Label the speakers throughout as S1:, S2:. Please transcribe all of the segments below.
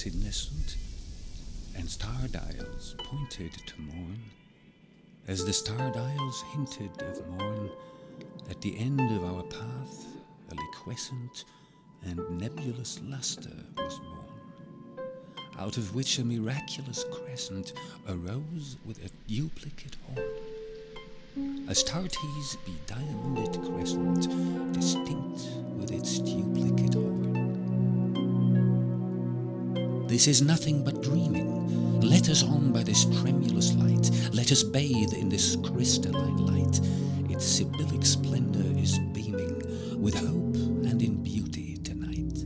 S1: senescent, and star dials pointed to morn, as the star dials hinted of morn, at the end of our path a liquescent and nebulous luster was born, out of which a miraculous crescent arose with a duplicate horn. Astarte's bediamonded crescent, distinct with its duplicate horn. This is nothing but dreaming. Let us on by this tremulous light. Let us bathe in this crystalline light. Its sibyllic splendor is beaming with hope and in beauty tonight.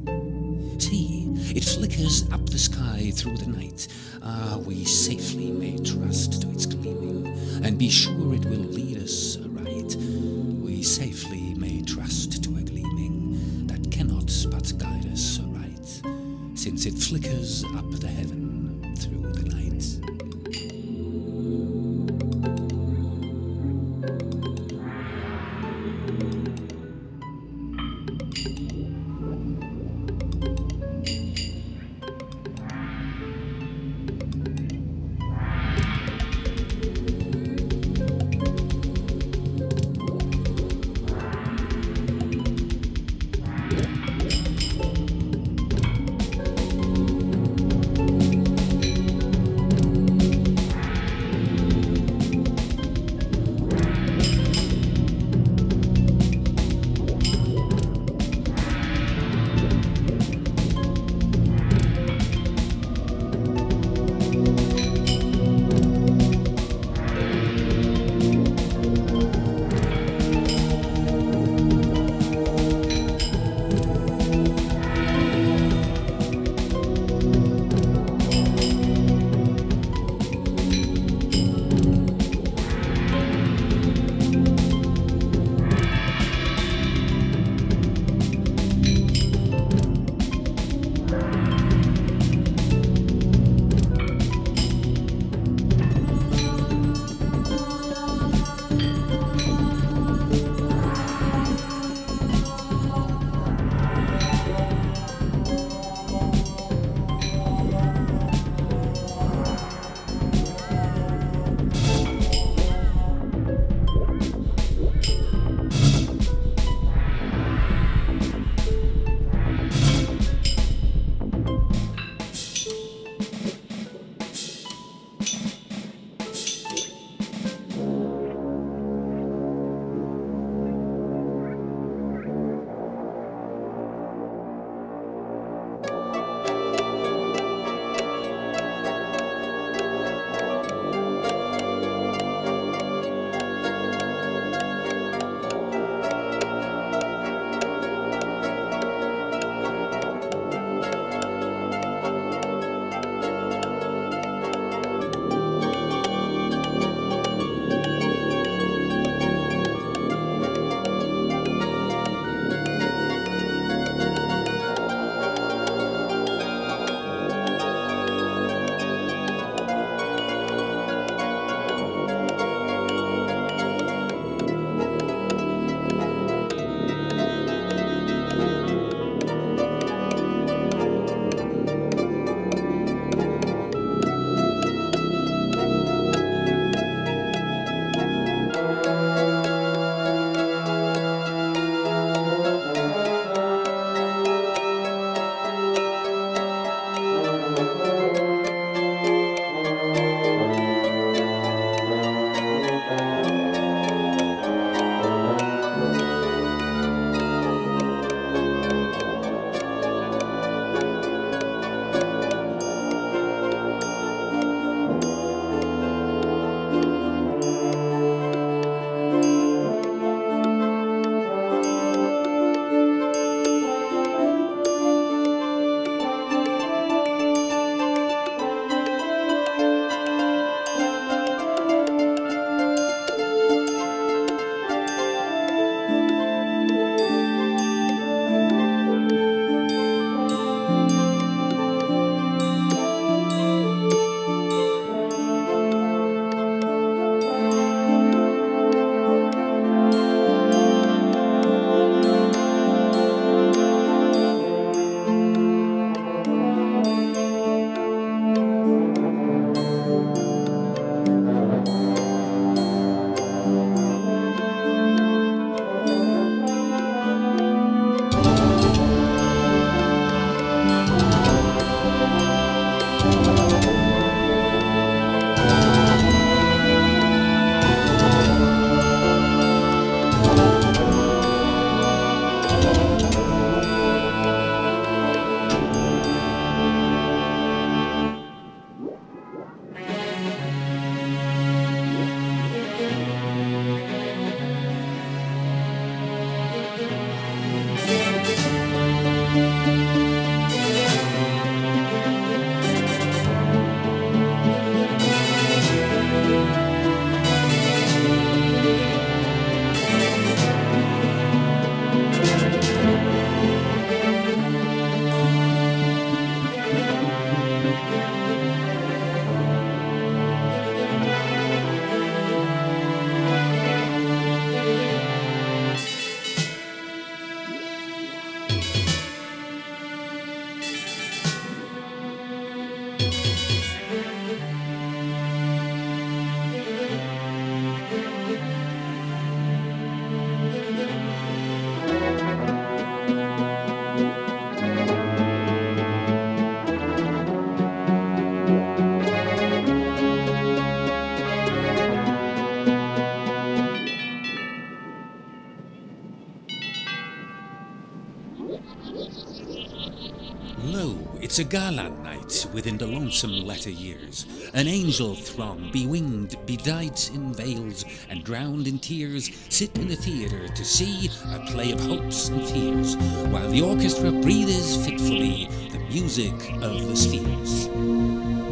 S1: See, it flickers up the sky through the night. Ah, we safely may trust to its gleaming, and be sure it will lead us aright. We safely may trust flickers up the heaven it's a gala night within the lonesome latter years. An angel throng, bewinged, bedight in veils, and drowned in tears, sit in the theatre to see a play of hopes and fears, while the orchestra breathes fitfully the music of the spheres.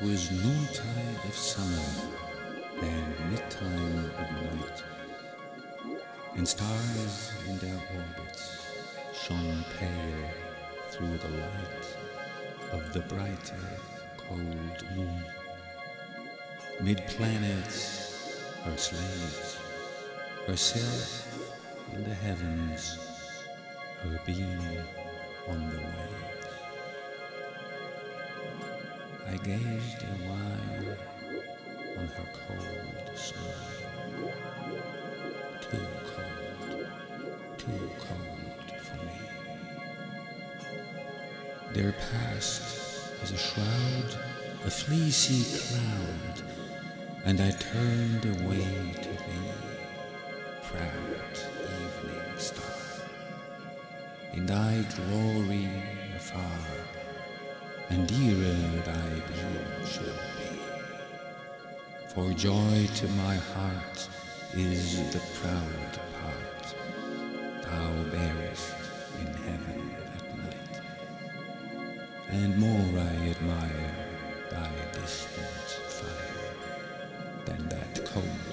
S1: 'Twas noontide of summer and midtime of night, and stars in their orbits shone pale through the light of the brighter cold moon. Mid planets, her slaves, herself in the heavens, her being on the waves. I gazed a while on her cold smile, too cold, too cold for me. There passed as a shroud a fleecy cloud, and I turned away to thee, proud evening star. In thy glory afar, and dearer thy For joy to my heart is the proud part. Thou bearest in heaven at night, and more I admire thy distant fire than that cold